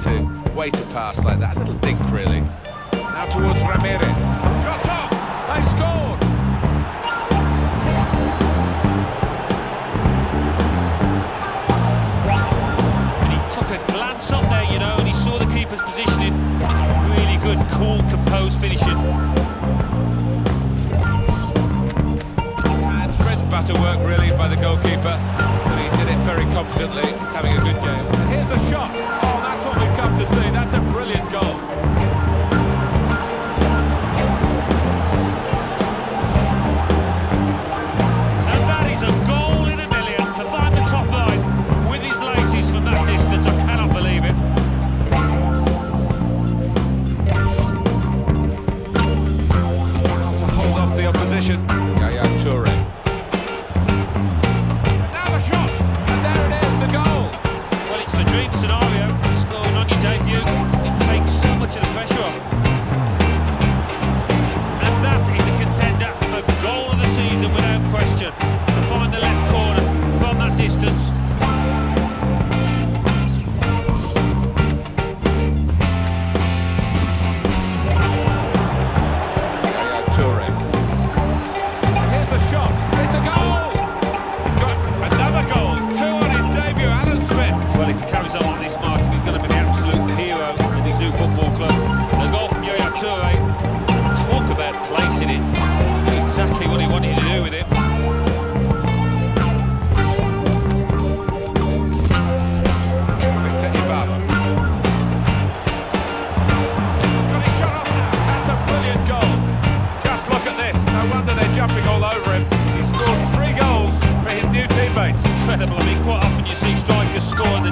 to wait a pass like that. A little dink, really. Now towards Ramirez. Shot up! They scored! And he took a glance up there, you know, and he saw the keeper's positioning. Really good, cool, composed finishing. And bread and butter work, really, by the goalkeeper. But he did it very confidently. He's having a good game. Here's the shot. To. That's a brilliant goal. Yaya Here's the shot. It's a goal. He's got another goal. Two on his debut. Alan Smith. Well, if he carries on like this, Martin, he's going to be the absolute hero in his new football club. A goal from Yaya Toure. Talk about placing it. Exactly what he wanted to do with it. All over him. He scored three goals for his new teammates. Incredible. I mean, quite often you see strikers score on the